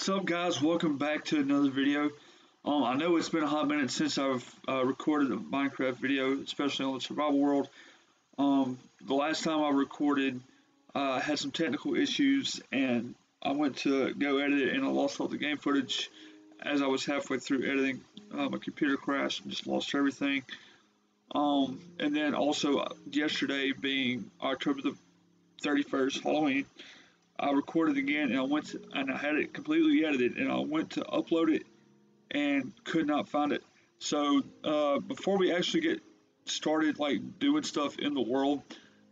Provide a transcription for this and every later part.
What's up guys, welcome back to another video. Um, I know it's been a hot minute since I've uh, recorded a Minecraft video, especially on the survival world. Um, the last time I recorded, uh, I had some technical issues and I went to go edit it and I lost all the game footage as I was halfway through editing. Uh, my computer crashed and just lost everything. Um, and then also uh, yesterday being October the 31st, Halloween, I recorded again and I went to, and I had it completely edited and I went to upload it and could not find it. So uh, before we actually get started like doing stuff in the world,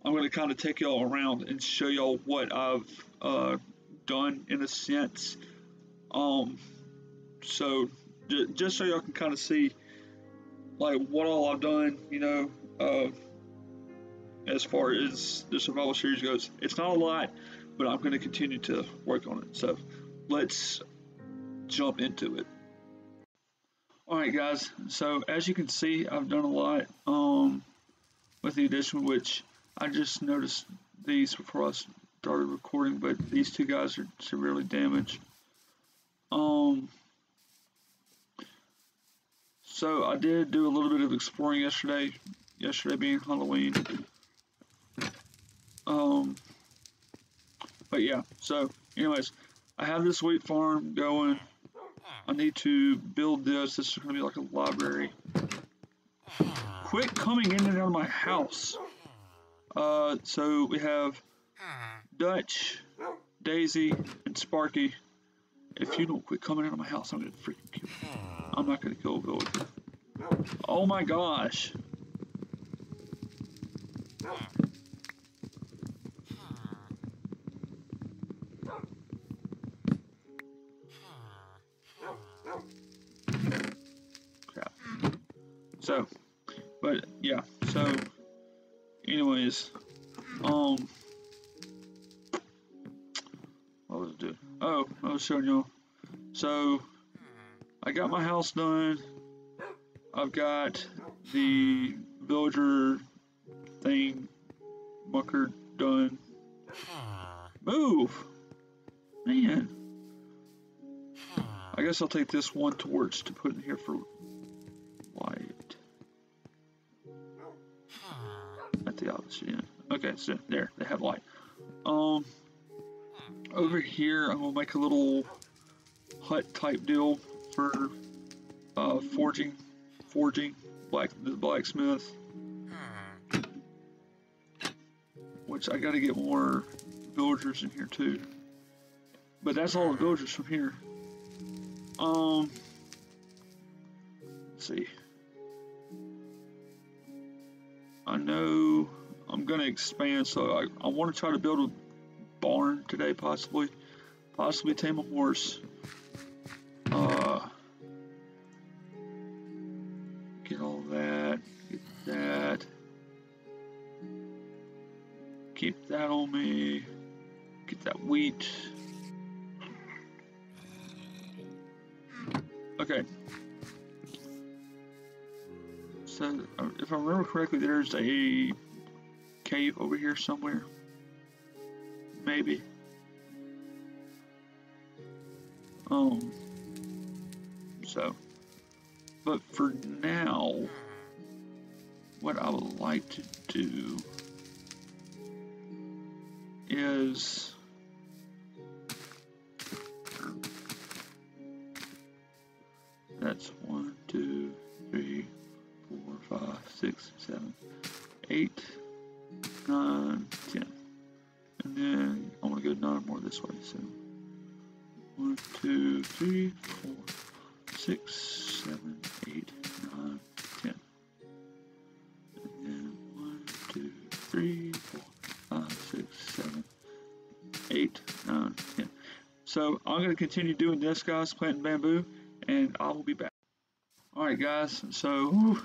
I'm going to kind of take y'all around and show y'all what I've uh, done in a sense. Um, so just so y'all can kind of see like what all I've done, you know, uh, as far as the survival series goes. It's not a lot but I'm going to continue to work on it. So let's jump into it. Alright guys, so as you can see I've done a lot um, with the addition which I just noticed these before I started recording but these two guys are severely damaged. Um, so I did do a little bit of exploring yesterday, yesterday being Halloween. Um, but yeah, so anyways, I have this wheat farm going. I need to build this. This is going to be like a library. Quit coming in and out of my house. Uh, so we have Dutch, Daisy, and Sparky. If you don't quit coming out of my house, I'm going to freaking kill you. I'm not going to kill villager. Oh my gosh. Um, what was it doing? Oh, I was showing y'all. So, I got my house done. I've got the villager thing, mucker done. Move! Man. I guess I'll take this one torch to put in here for the opposite end. Okay, so there, they have light. Um, over here, I'm gonna make a little hut type deal for uh, forging, forging, black the blacksmith. Which I got to get more villagers in here too. But that's all the villagers from here. Um, see. I know I'm going to expand, so I, I want to try to build a barn today, possibly. Possibly tame a horse. Uh, get all that. Get that. Keep that on me. Get that wheat. Correctly, there's a cave over here somewhere. Maybe. Um, so, but for now, what I would like to do is eight, nine, ten. So I'm going to continue doing this, guys, planting bamboo, and I will be back. Alright guys, so whew,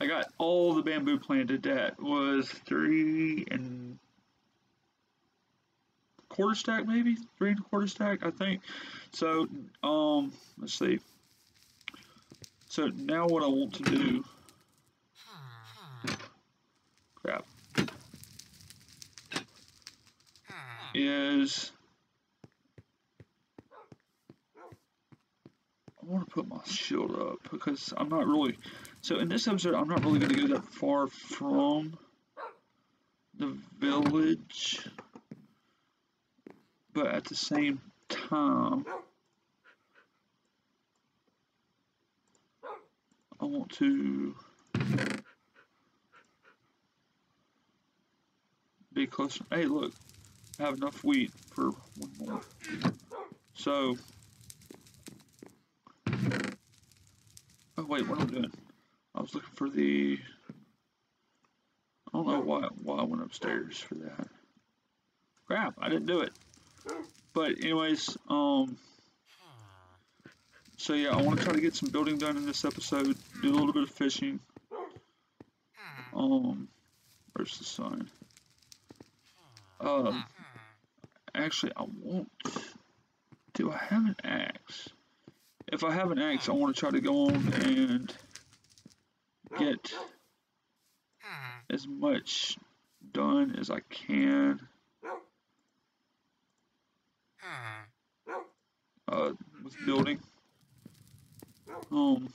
I got all the bamboo planted. That was three and quarter stack, maybe three and a quarter stack, I think. So, um, let's see. So now what I want to do. Crap. Is I want to put my shield up because I'm not really. So in this episode, I'm not really going to go that far from the village, but at the same time, I want to be close. Hey, look, have enough wheat for one more. So, oh wait, what am I doing? I was looking for the. I don't know why why I went upstairs for that. Crap, I didn't do it. But anyways, um. So yeah, I want to try to get some building done in this episode. Do a little bit of fishing. Um, where's the sign? Um, actually, I won't. Do I have an axe? If I have an axe, I want to try to go on and get as much done as I can. Uh, with building. Um,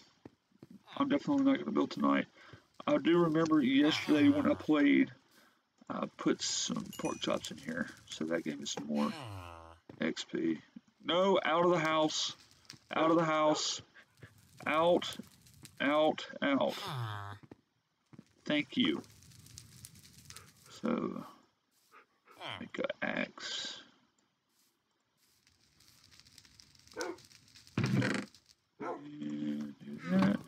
I'm definitely not going to build tonight. I do remember yesterday when I played, I put some pork chops in here, so that gave me some more XP. No, out of the house. Out of the house. Out, out, out. Thank you. So, make an axe. And do that.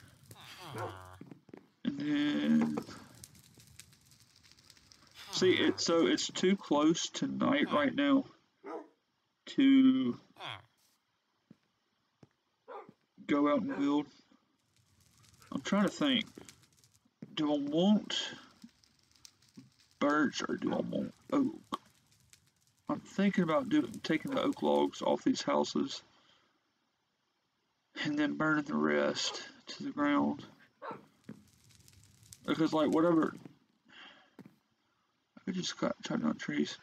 And then see it so it's too close to night right now to go out and build. I'm trying to think. Do I want birch or do I want oak? I'm thinking about doing taking the oak logs off these houses and then burning the rest to the ground. Because like whatever I just got chopping down trees.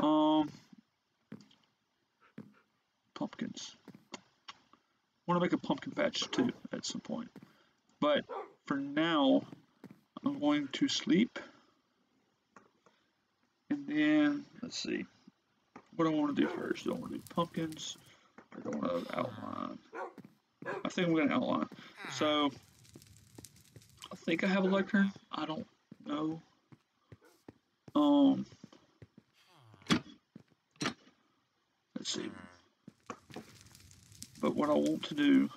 Um pumpkins. want to make a pumpkin patch too at some point. But for now, I'm going to sleep. And then, let's see. What I want to do first? I want to do pumpkins? I want to outline? I think I'm going to outline. So, I think I have a lectern. I don't know. Um, let's see. But what I want to do,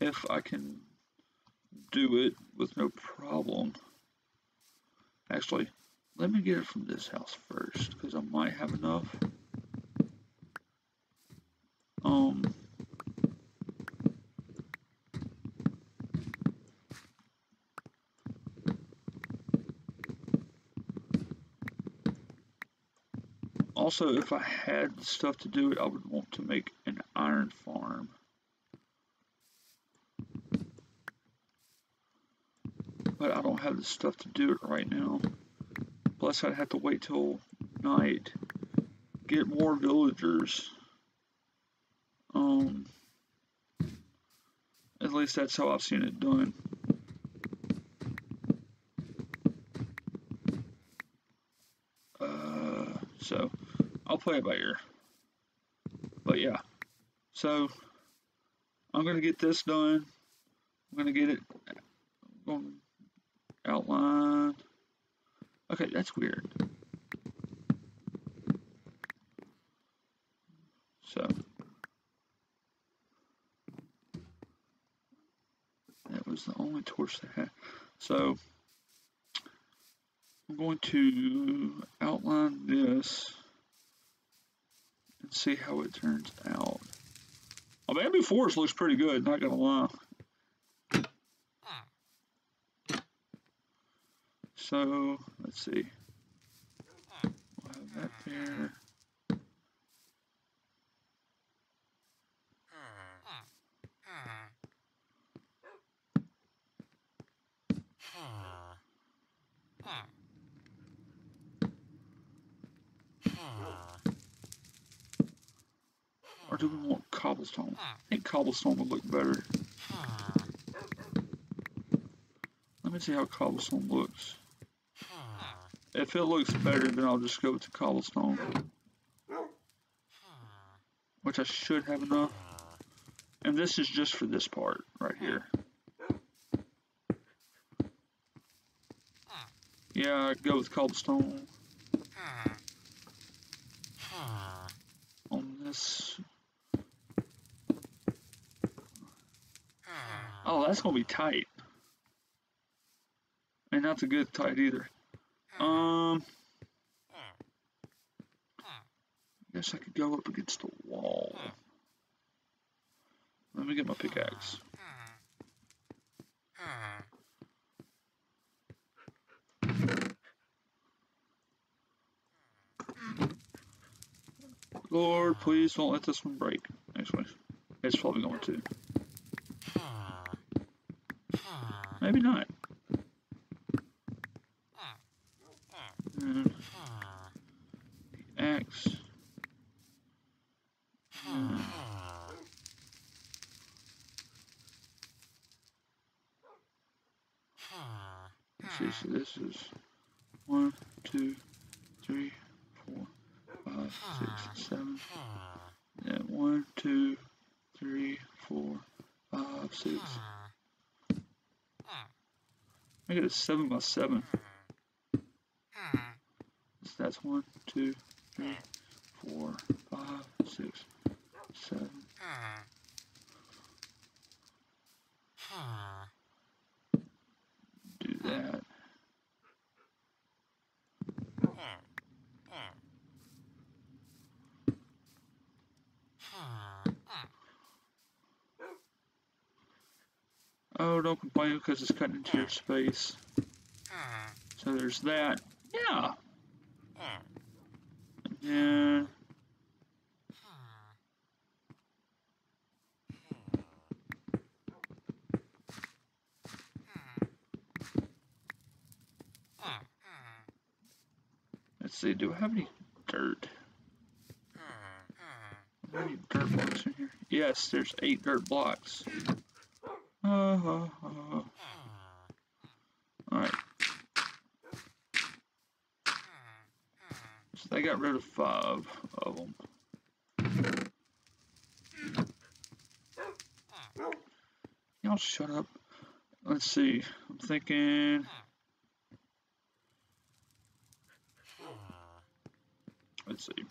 if I can do it with no problem, actually, let me get it from this house first, because I might have enough. Um, Also, if I had the stuff to do it, I would want to make an iron farm. But I don't have the stuff to do it right now. Plus, I'd have to wait till night, get more villagers. Um, at least that's how I've seen it done. Uh, so I'll play it by ear. But yeah, so I'm gonna get this done. I'm gonna get it going outline. Okay, that's weird. So that was the only torch they had. So I'm going to outline this and see how it turns out. Oh, Bamboo Forest looks pretty good, not gonna lie. So, let's see. We'll have that there. Cobblestone? I think cobblestone would look better. Let me see how cobblestone looks. If it looks better, then I'll just go with the cobblestone. Which I should have enough. And this is just for this part right here. Yeah, I go with cobblestone. On this. Oh, that's gonna be tight. And not a good tight either. Um, I guess I could go up against the wall. Let me get my pickaxe. Lord, please don't let this one break. Actually, it's probably going to. Maybe not. X. Let's see, so this is one, two, I get a 7 by 7. Hmm. So that's 1, 2, because it's cutting into your space. So there's that. Yeah. And let's see, do I have any dirt? Any dirt blocks in here? Yes, there's eight dirt blocks. Uh, uh. Alright. So they got rid of five of them. Y'all shut up. Let's see. I'm thinking. Let's see.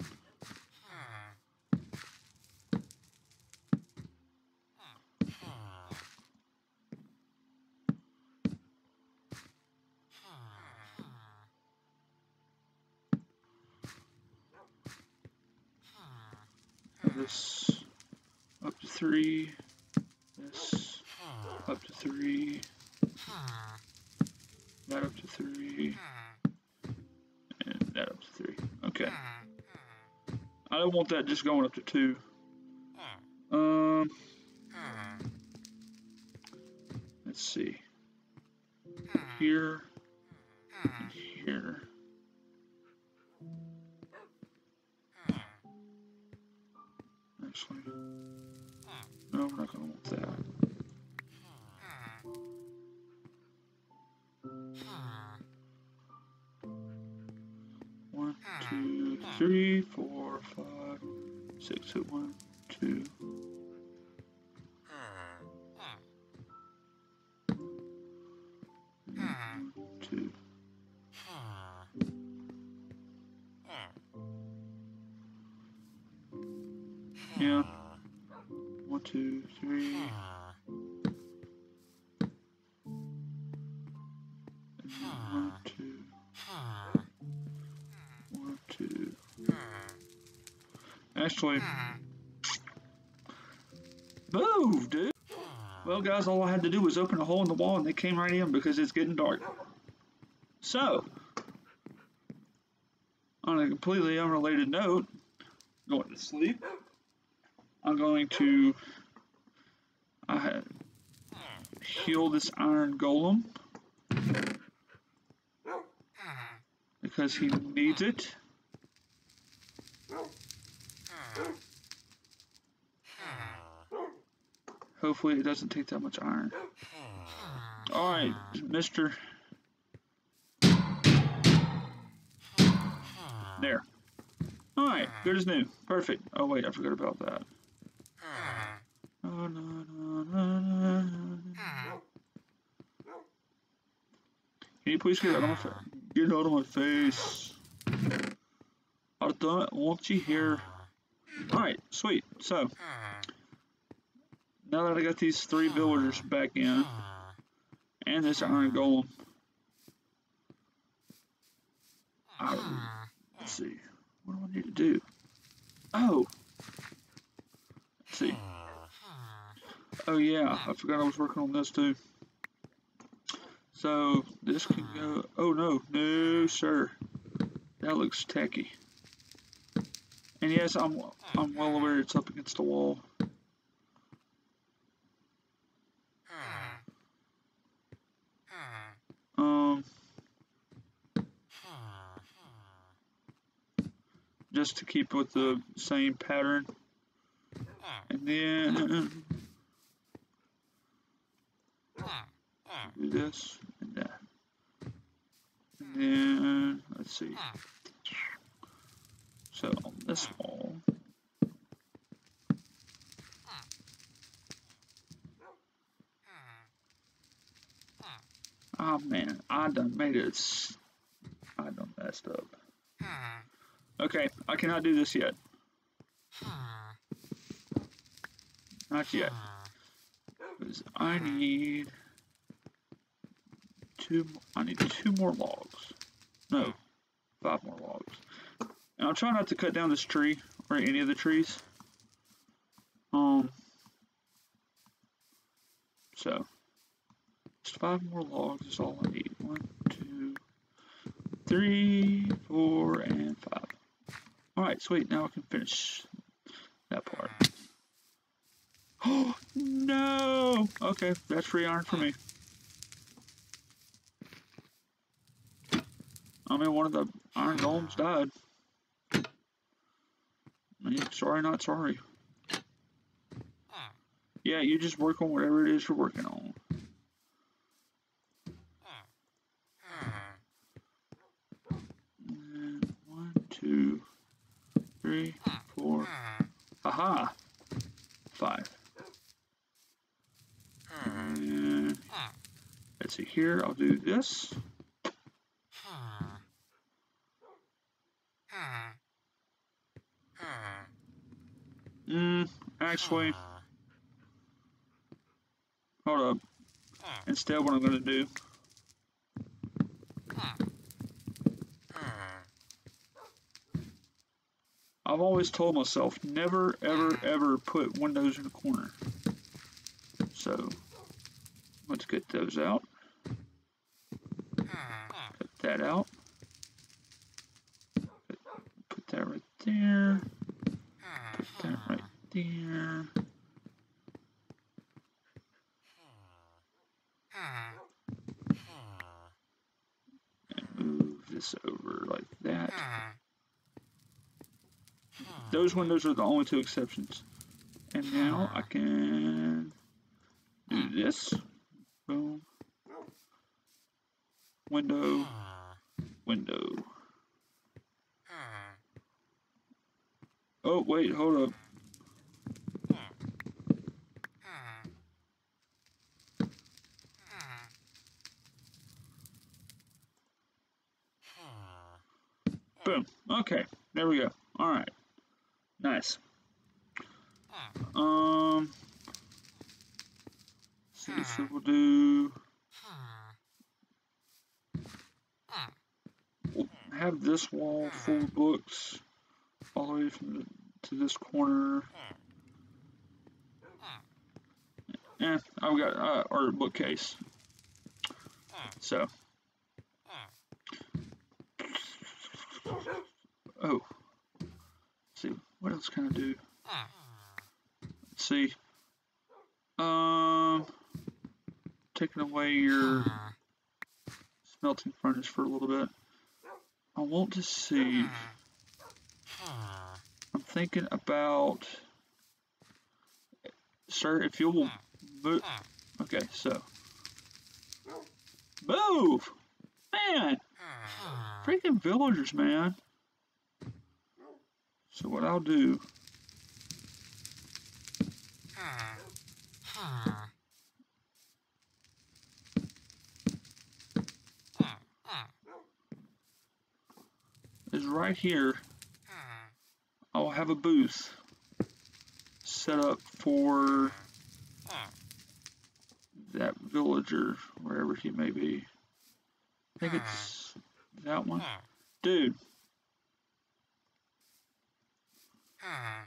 This up to three. This up to three. That up to three. And that up to three. Okay. I don't want that just going up to two. Um. Let's see. Here. Here. Actually. No, we're not gonna want that. One, two, three, four, five, six, one, two. Actually, move, dude. Well, guys, all I had to do was open a hole in the wall and they came right in because it's getting dark. So, on a completely unrelated note, going to sleep. I'm going to heal this iron golem because he needs it. Hopefully it doesn't take that much iron. Alright, Mr. There. Alright, good as new. Perfect. Oh wait, I forgot about that. Can you please get out of my face? Get out of my face. I've done it. Want you here? Alright, sweet. So, now that I got these three villagers back in, and this iron golem, I, let's see. What do I need to do? Oh! Let's see. Oh yeah, I forgot I was working on this too. So this can go. Oh no, no sir. That looks tacky. And yes, I'm I'm well aware it's up against the wall. Um, just to keep with the same pattern. And then do this and that. And then, let's see. So this oh man, I done made it. I done messed up. Hmm. Okay, I cannot do this yet. Hmm. Not yet. Hmm. Because I need two. I need two more logs. No, five more logs. And I'll try not to cut down this tree or any of the trees. Um. So, five more logs is all I need. One, two, three, four, and five. All right, sweet. Now I can finish that part. Oh no! Okay, that's free iron for me. I mean, one of the iron golems died. Sorry, not sorry. Yeah, you just work on whatever it is you're working on. And one, two, three, four. Aha! Five. And let's see here, I'll do this. Mm, actually, hold up. Instead, what I'm going to do. I've always told myself never, ever, ever put windows in a corner. So, let's get those out. Cut that out. Put that right there. Put that right there. And move this over like that. Those windows are the only two exceptions. And now I can do this. Boom. Window. Window. Oh, wait, hold up. Boom. Okay, there we go. All right. Nice. Um. See, so we'll do. We'll have this wall full of books all the way from the, to this corner. Yeah, I've got uh, bookcase. So. Oh. Let's see, what else can I do? Let's see. Um, taking away your smelting furnace for a little bit. I want to see. I'm thinking about, sir, if you'll Move. Okay, so. Move! Man! Ah. Freaking villagers, man. So what I'll do... Ah. Ah. is right here I'll have a booth set up for that villager, wherever he may be. I think it's hmm. that one. Hmm. Dude. Hmm.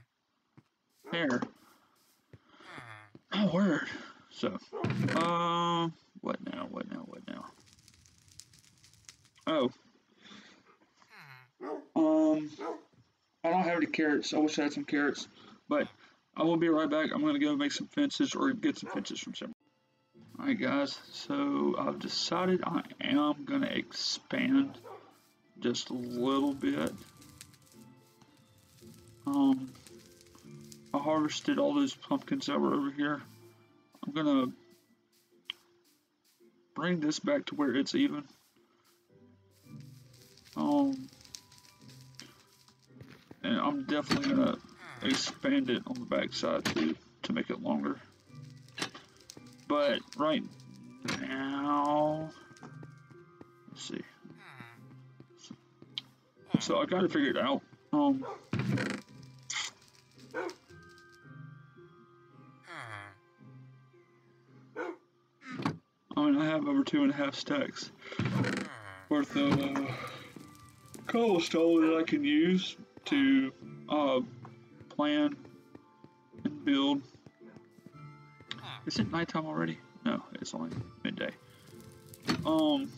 There. Oh, word. So, um, what now, what now, what now? Oh. Um, I don't have any carrots. I wish I had some carrots, but I will be right back. I'm going to go make some fences or get some fences from somewhere. Alright guys, so I've decided I am going to expand just a little bit. Um, I harvested all those pumpkins that were over here. I'm going to bring this back to where it's even. Um, and I'm definitely going to expand it on the back side too to make it longer. But right now, let's see. So, I gotta figure it out. Um, I mean, I have over two and a half stacks worth of uh, cobblestone that I can use to uh, plan and build is it nighttime already? No, it's only midday. Um.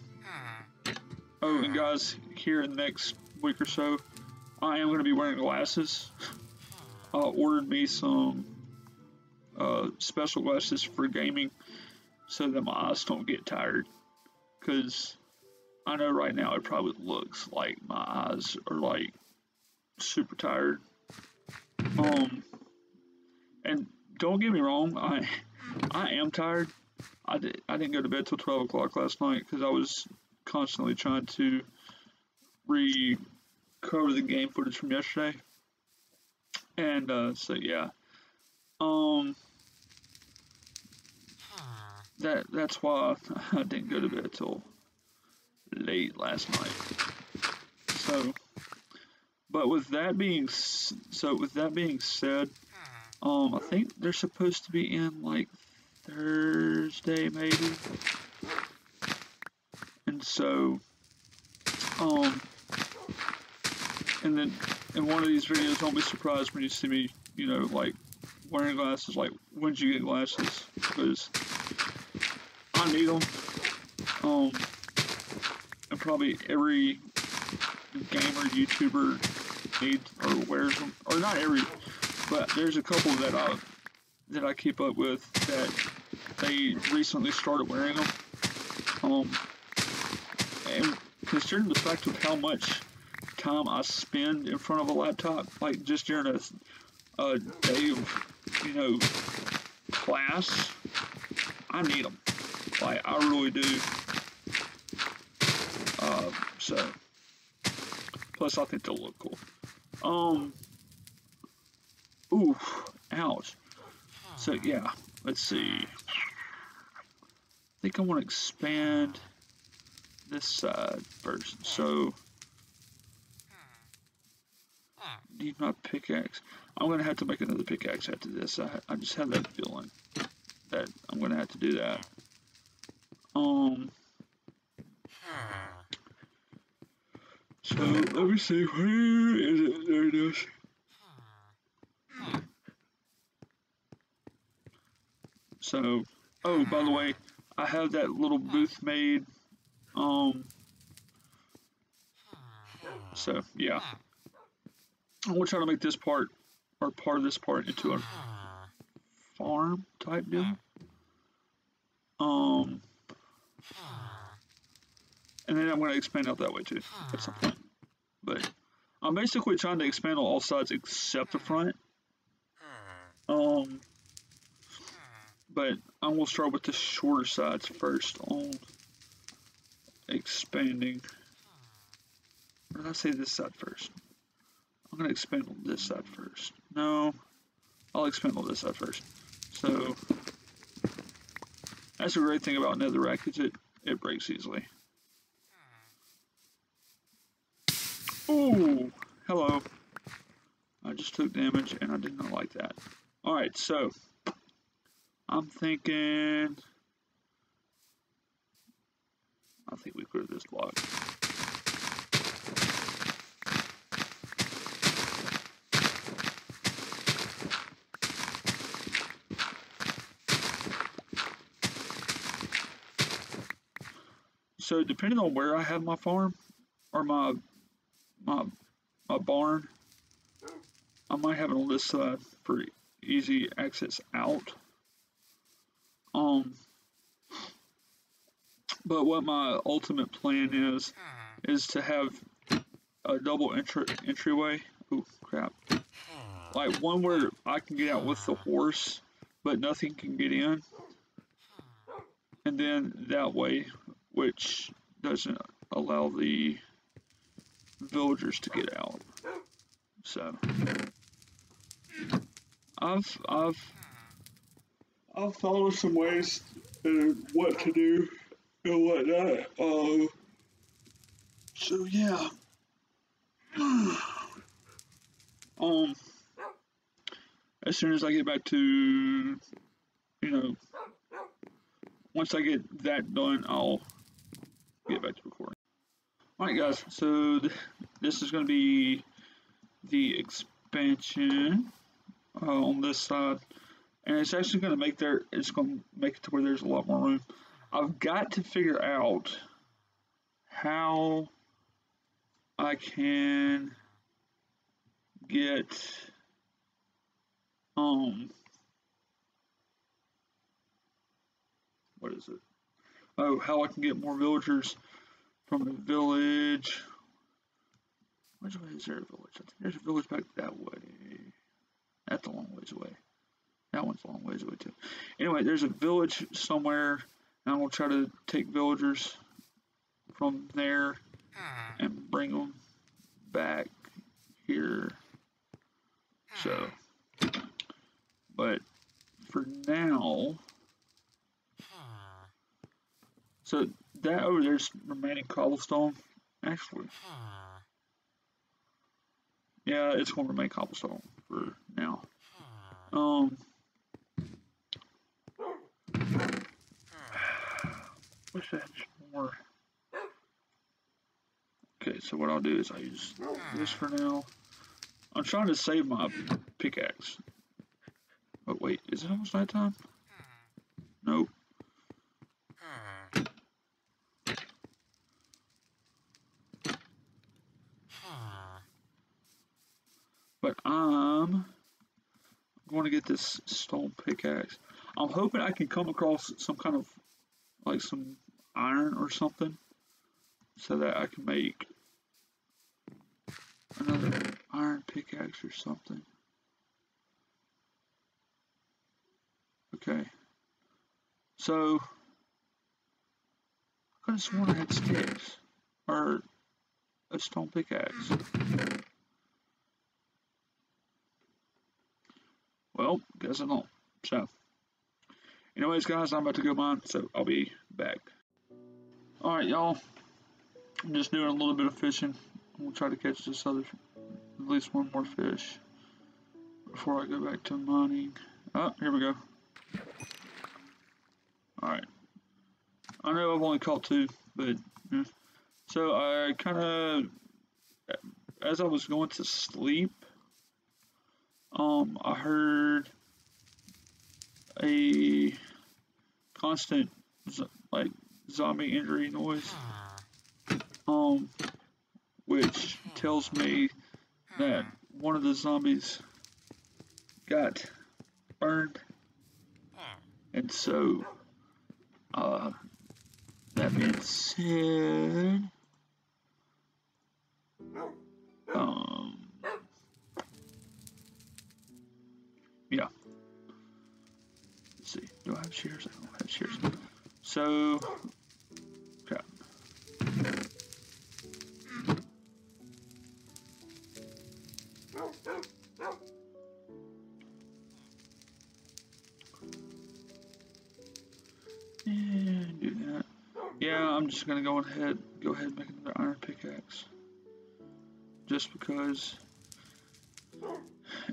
Oh, and guys, here in the next week or so, I am going to be wearing glasses. I ordered me some uh, special glasses for gaming so that my eyes don't get tired. Because I know right now it probably looks like my eyes are like super tired. Um, and don't get me wrong, I I am tired. I, did, I didn't go to bed till 12 o'clock last night because I was constantly trying to recover the game footage from yesterday. And uh, so, yeah. Um, that that's why I didn't go to bed till late last night. So, but with that being so, with that being said, um, I think they're supposed to be in like Thursday, maybe. And so, um, and then in one of these videos, don't be surprised when you see me, you know, like wearing glasses. Like, when did you get glasses? Because I need them. Um, and probably every gamer, YouTuber needs or wears them, or not every but there's a couple that I that I keep up with that they recently started wearing them. Um, and considering the fact of how much time I spend in front of a laptop, like just during a, a day of, you know, class, I need them. Like, I really do. Uh, so, plus I think they'll look cool. Um, Ooh, ouch. So yeah, let's see. I think I want to expand this side first. So need my pickaxe. I'm gonna have to make another pickaxe after this. I, I just have that feeling that I'm gonna have to do that. Um. So let me see. Where is it? There it is. So, oh, by the way, I have that little booth made. Um, so, yeah. I'm going to try to make this part, or part of this part, into a farm type deal. Um, and then I'm going to expand out that way too, at some point. But I'm basically trying to expand on all sides except the front. Um, I'm gonna start with the shorter sides first on expanding. Or did I say this side first? I'm gonna expand on this side first. No, I'll expand on this side first. So that's a great thing about netherrack is it it breaks easily. Ooh, hello. I just took damage and I did not like that. Alright, so I'm thinking I think we clear this block. So depending on where I have my farm or my my my barn, I might have it on this side for easy access out. Um, but what my ultimate plan is is to have a double entry entryway. Oh crap! Like one where I can get out with the horse, but nothing can get in, and then that way which doesn't allow the villagers to get out. So I've I've I've thought of some ways and what to do and what not. Um, so yeah. um as soon as I get back to you know once I get that done I'll get back to recording. Alright guys, so th this is going to be the expansion uh, on this side. And it's actually going to make there, it's going to make it to where there's a lot more room. I've got to figure out how I can get um what is it? Oh, how I can get more villagers from the village. Which way is there a village? I think there's a village back that way. That's a long ways away. That one's a long ways away too. Anyway, there's a village somewhere, and I'm gonna try to take villagers from there and bring them back here. So, but for now, so that over there's remaining cobblestone. Actually, yeah, it's to remain cobblestone for now. Um, had more. Okay, so what I'll do is I use this for now. I'm trying to save my pickaxe. But wait, is it almost night time? Nope. But I'm going to get this stone pickaxe. I'm hoping I can come across some kind of like some iron or something so that I can make another iron pickaxe or something. Okay. So I could have sworn I had sticks or a stone pickaxe. Well, guess I don't. So, anyways, guys, I'm about to go mine, so I'll be back. Alright, y'all. I'm just doing a little bit of fishing. We'll try to catch this other, at least one more fish before I go back to mining. Oh, here we go. Alright. I know I've only caught two, but yeah. so I kind of, as I was going to sleep, um, I heard a constant like zombie injury noise, um, which tells me that one of the zombies got burned, and so, uh, that being said, um, yeah. Let's see, do I have So, crap. And do that. Yeah, I'm just gonna go ahead, go ahead and make another iron pickaxe. Just because.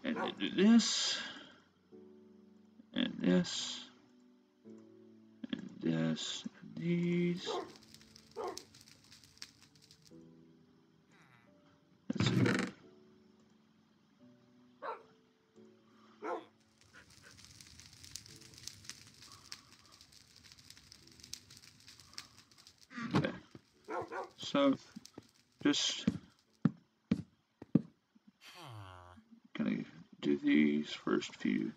And do this. And this. This. These. That's it. Okay. So, just gonna do these first few.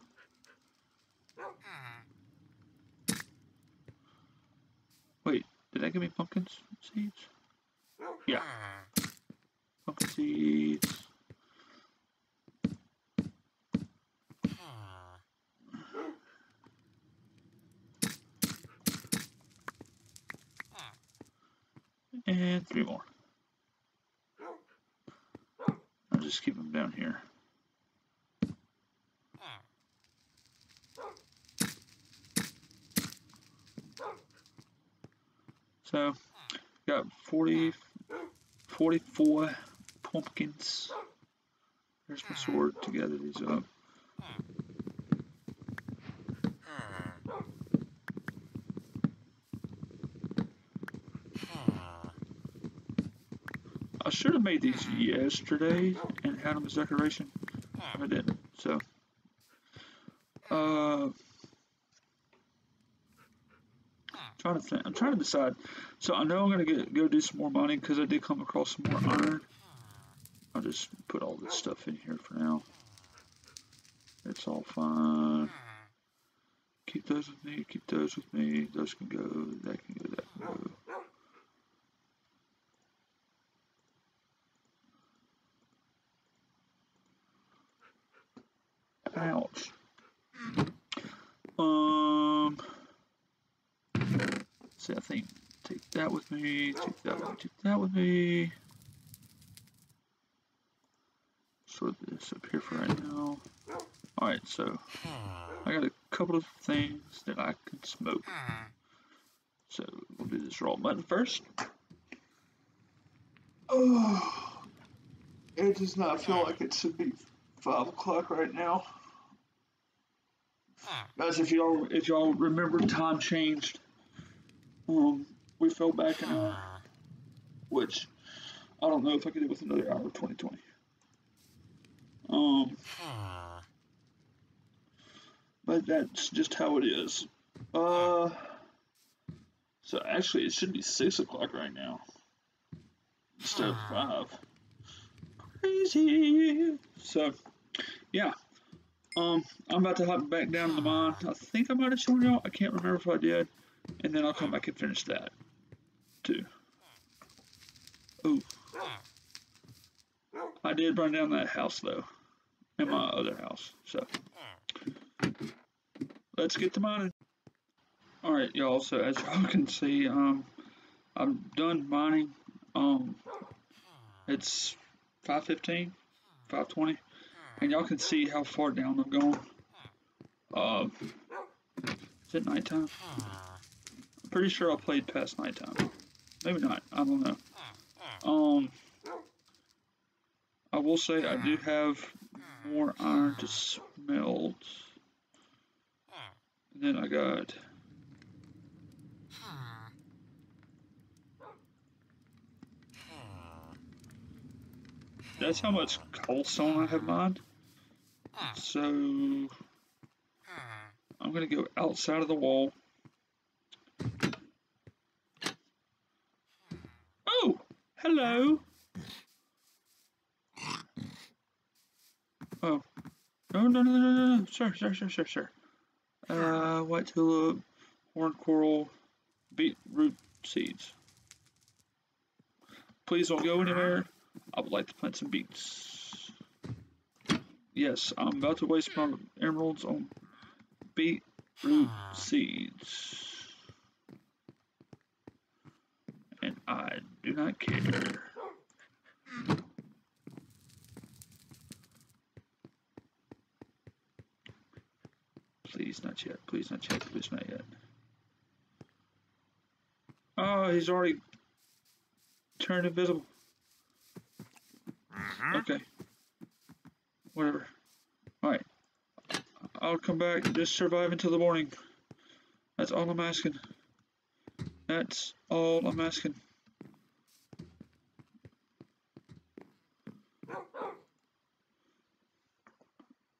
Wait, did that give me pumpkin seeds? Oh. Yeah. Pumpkin seeds. And three more. I'll just keep them down here. So, got 40, 44 pumpkins. There's my sword to gather these up. I should have made these yesterday and had them as decoration. I didn't. So, uh, trying to think. I'm trying to decide. So I know I'm gonna get go do some more mining because I did come across some more iron. I'll just put all this stuff in here for now. It's all fine. Keep those with me. Keep those with me. Those can go. That can go. That can go. Ouch. Um. I think take that with me. Take that one. Take that with me. Sort this up here for right now. Alright, so I got a couple of things that I can smoke. So we'll do this raw mutton first. Oh, it does not feel like it should be five o'clock right now. Guys, if y'all if y'all remember, time changed. Um, we fell back an hour, which I don't know if I could do with another hour 2020. Um, but that's just how it is. Uh, so actually, it should be six o'clock right now instead of five. Crazy. So, yeah. Um, I'm about to hop back down to the mine. I think I might have shown y'all. I can't remember if I did. And then I'll come back and finish that, too. Oh. I did burn down that house, though. And my other house. So, let's get to mining. Alright, y'all. So, as y'all can see, um, I'm done mining. Um, it's 5.15, 5.20. And y'all can see how far down I'm going. Uh, is it nighttime? Pretty sure I played past nighttime. Maybe not. I don't know. Um, I will say I do have more iron to smelt. And then I got that's how much coalstone I have mined. So I'm gonna go outside of the wall. Oh, hello. Oh, no, no, no, no, no, no, sir, sir, sir, sir, sir. Uh, white tulip, horn coral, beetroot seeds. Please don't go anywhere. I would like to plant some beets. Yes, I'm about to waste my emeralds on beetroot seeds. Not care. Please not yet. Please not yet. Please not yet. Oh, he's already turned invisible. Mm-hmm. Okay. Whatever. Alright. I'll come back. Just survive until the morning. That's all I'm asking. That's all I'm asking.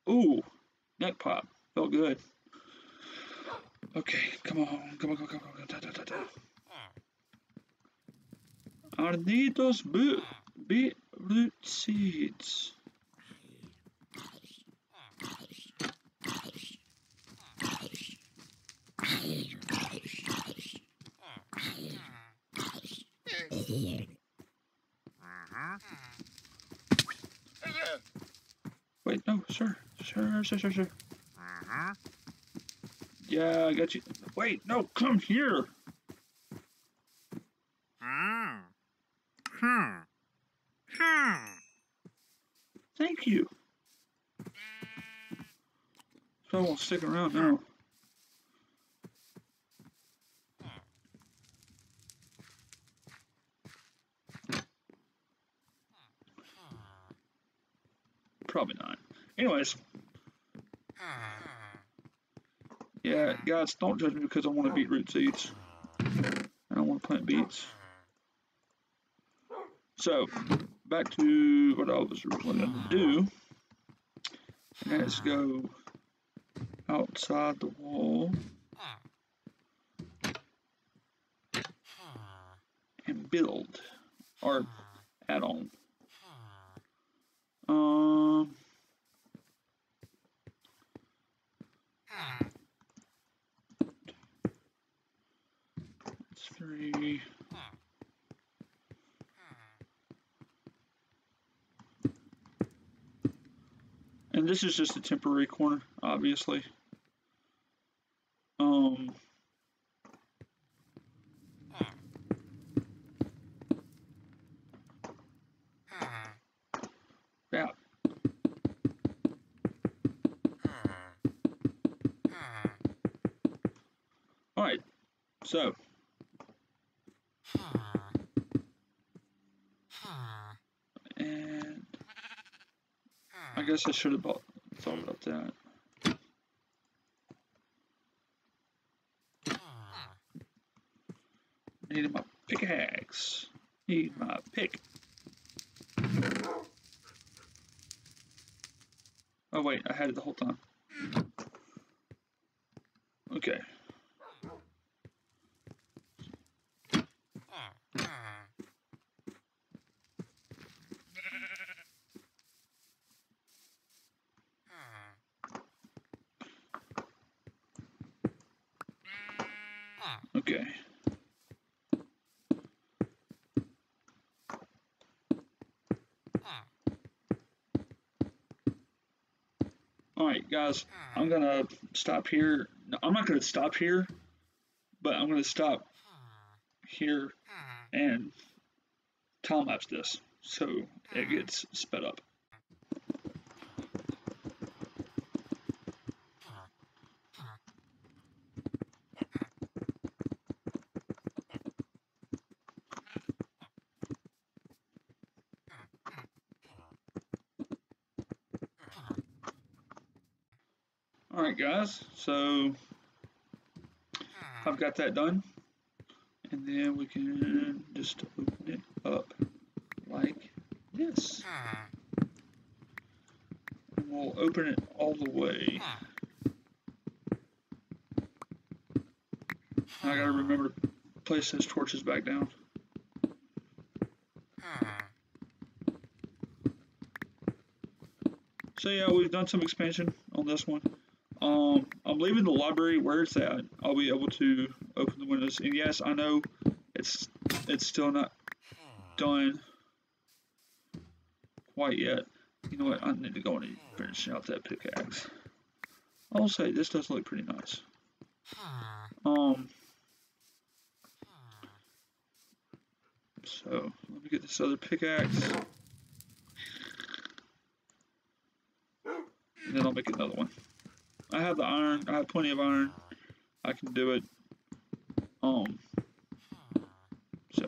Ooh, neck pop. Felt good. Okay, come on, come on, come on, come on. Da, da, da, da. Those boot, beetroot seeds. Wait, no, sir. Sir, sure. sir, sir. Yeah, I got you. Wait, no, come here. Thank you. So I won't stick around now. Probably not. Anyways. Yeah, guys, don't judge me because I want to beat root seeds. And I want to plant beets. So, back to what I was going to do. Let's go outside the wall and build or add on. Um, three. And this is just a temporary corner, obviously. Um, yeah. All right, so. Guess I should have bought, thought about that. Need my pickaxe. Need my pick. Oh wait, I had it the whole time. Okay. Okay. Alright guys, I'm gonna stop here. No, I'm not gonna stop here, but I'm gonna stop here and time lapse this so it gets sped up. Alright guys, so I've got that done. And then we can just open it up like this. And we'll open it all the way. I gotta remember to place those torches back down. So yeah, we've done some expansion on this one. Um, I'm leaving the library where it's at. I'll be able to open the windows. And yes, I know it's it's still not done quite yet. You know what? I need to go and finish out that pickaxe. I'll say this does look pretty nice. Um. So So let me get this other pickaxe. And then I'll make another one. I have the iron. I have plenty of iron. I can do it. Um. So.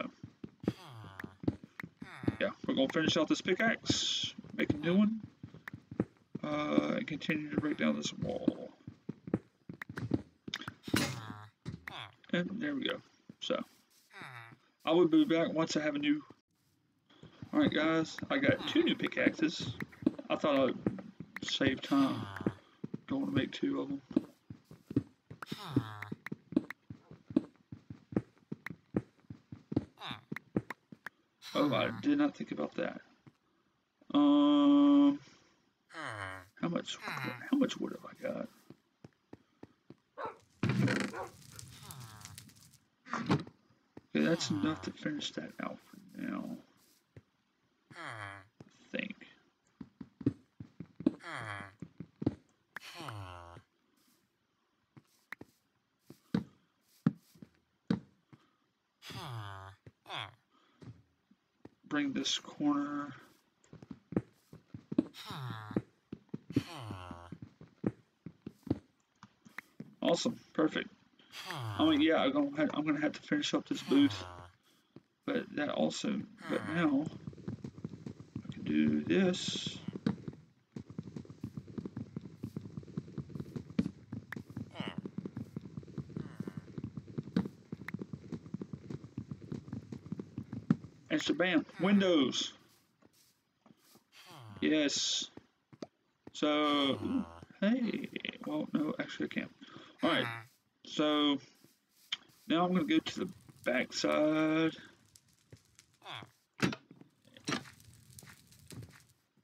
Yeah, we're gonna finish out this pickaxe. Make a new one. Uh, and continue to break down this wall. And there we go. So. I will be back once I have a new. Alright guys, I got two new pickaxes. I thought I'd save time. Don't want to make two of them. Oh, I did not think about that. Um, how much? How much wood have I got? Okay, that's enough to finish that out for now. I think. Bring this corner. Awesome, perfect. I mean, yeah, I'm gonna, have, I'm gonna have to finish up this booth, but that also, but now I can do this. And so bam, Windows. Yes. So, hey, well, no, actually I can't. All right. So now I'm going to go to the back side.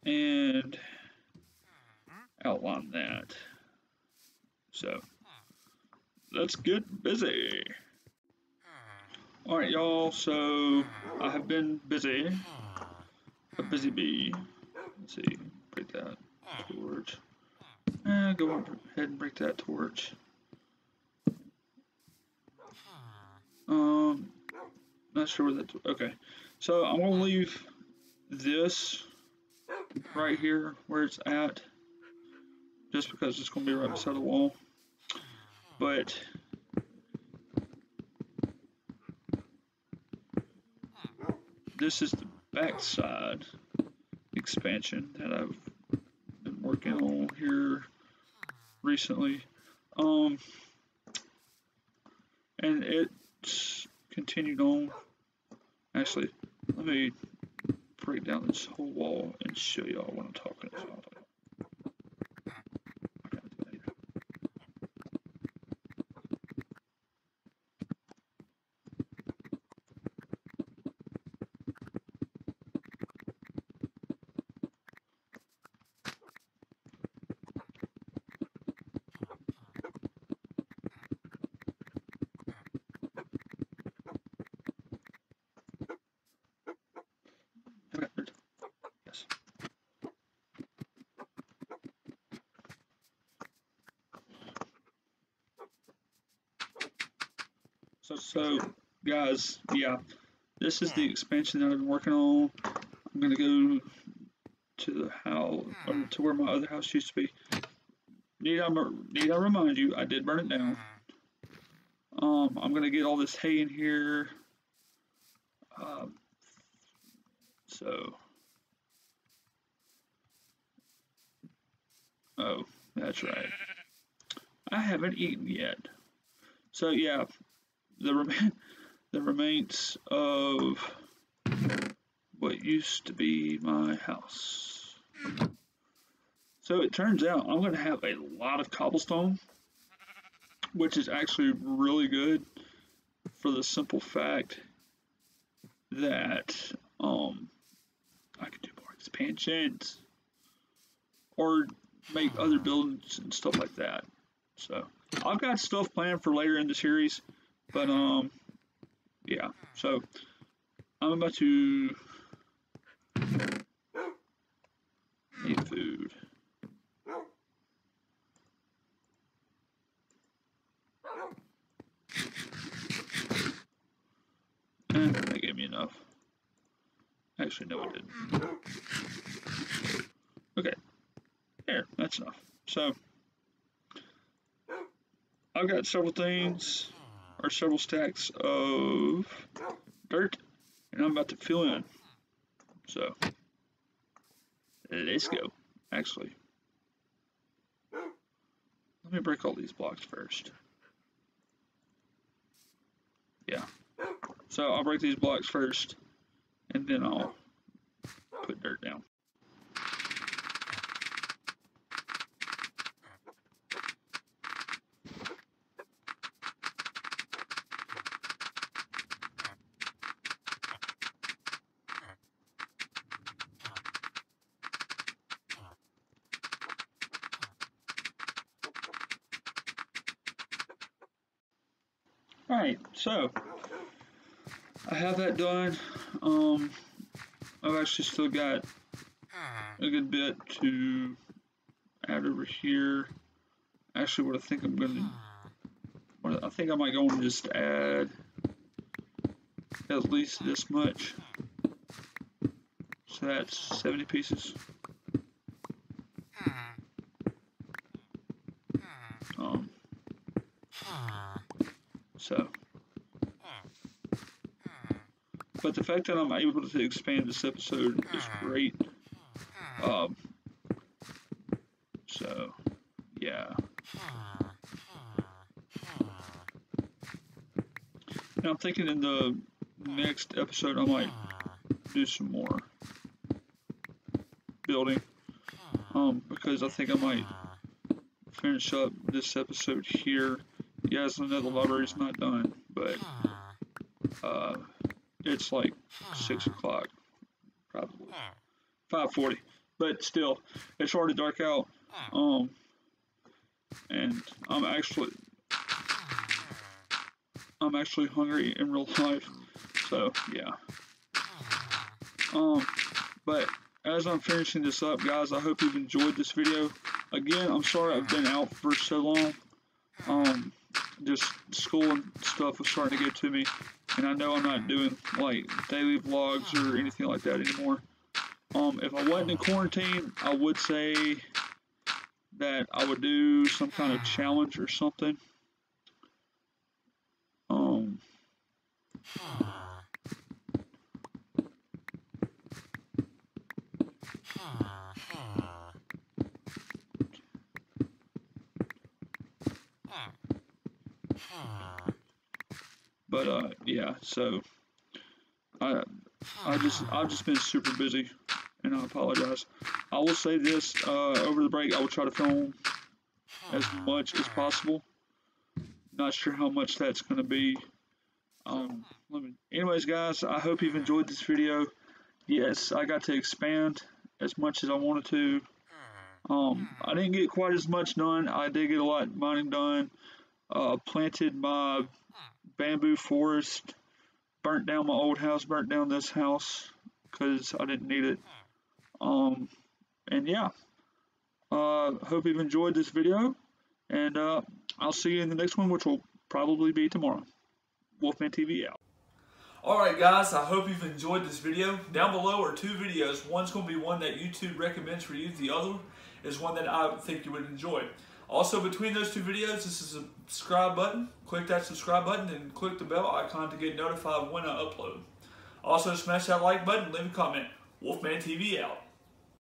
And outline that. So let's get busy. Alright, y'all, so I have been busy. A busy bee. Let's see, break that torch. Eh, and go ahead and break that torch. Um, not sure where that's, okay. So I'm gonna leave this right here where it's at, just because it's gonna be right beside the wall. But this is the back side expansion that I've been working on here recently. Um, and it's continued on. Actually, let me break down this whole wall and show y'all what I'm talking about. Yes. So, so guys, yeah, this is the expansion that I've been working on. I'm gonna go to the house, or to where my other house used to be. Need I, need I remind you, I did burn it down. Um, I'm gonna get all this hay in here. Um, so, oh, that's right. I haven't eaten yet. So yeah, the remains of what used to be my house. So it turns out I'm going to have a lot of cobblestone, which is actually really good for the simple fact that um, I can do more expansions or make other buildings and stuff like that. So I've got stuff planned for later in the series, but um, yeah. So I'm about to eat food. Eh, that gave me enough. Actually, no, it didn't. Okay. There, that's enough. So, I've got several things, or several stacks of dirt, and I'm about to fill in. So, let's go. Actually, let me break all these blocks first. Yeah. So I'll break these blocks first, and then I'll put dirt down. Alright, so I have that done. Um, I've actually still got a good bit to add over here. Actually, what I think I'm gonna, what I think I might go and just add at least this much. So that's 70 pieces. Um, so, but the fact that I'm able to expand this episode is great. Um, so, yeah. And I'm thinking in the next episode I might do some more building. Um, because I think I might finish up this episode here. Yes, I know the library's not done, but uh, it's like six o'clock, probably five forty. But still, it's already dark out. Um, and I'm actually I'm actually hungry in real life. So yeah. Um, but as I'm finishing this up, guys, I hope you've enjoyed this video. Again, I'm sorry I've been out for so long. Um, just school and stuff was starting to get to me, and I know I'm not doing like daily vlogs or anything like that anymore. Um, if I wasn't in quarantine, I would say that I would do some kind of challenge or something. Um, but uh, yeah, so I I just I've just been super busy, and I apologize. I will say this uh, over the break. I will try to film as much as possible. Not sure how much that's going to be. Um, me. Anyways, guys, I hope you've enjoyed this video. Yes, I got to expand as much as I wanted to. Um, I didn't get quite as much done. I did get a lot mining done. Uh, planted my bamboo forest. Burnt down my old house. Burnt down this house because I didn't need it. Um, and yeah. Uh, hope you've enjoyed this video. And uh, I'll see you in the next one, which will probably be tomorrow. Wolfman TV out. Alright guys, I hope you've enjoyed this video. Down below are two videos. One's going to be one that YouTube recommends for you. The other is one that I think you would enjoy. Also, between those two videos, this is a subscribe button. Click that subscribe button and click the bell icon to get notified when I upload. Also, smash that like button, leave a comment. Wolfman TV out.